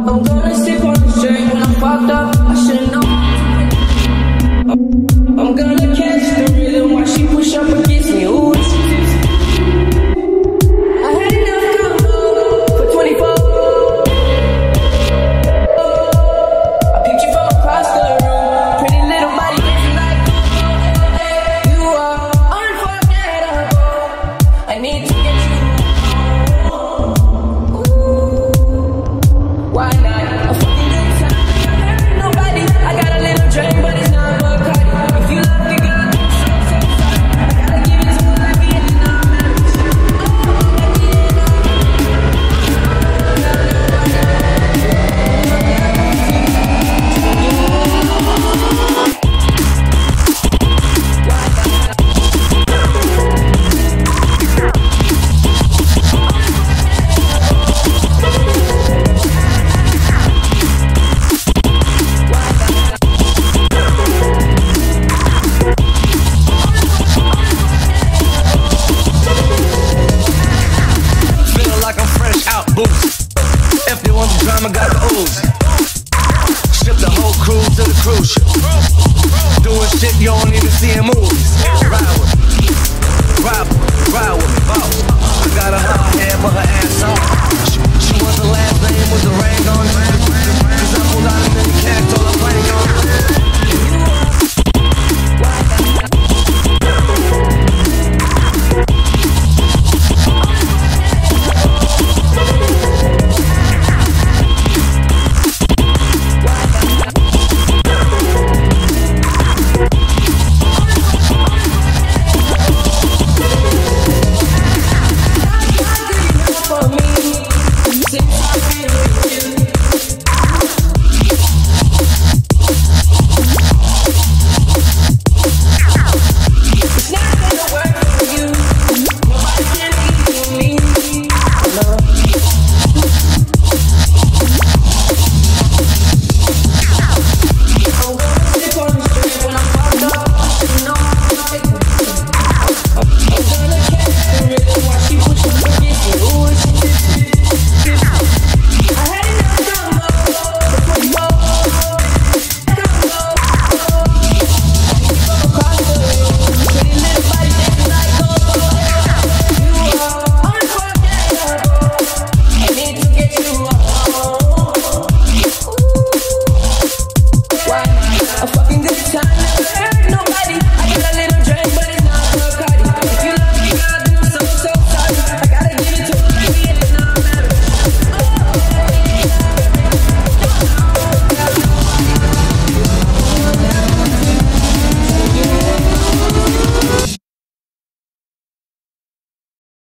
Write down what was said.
I'm going i got the ooze. Ship the whole crew to the cruise ship. Doing shit you don't even see in movies. Ride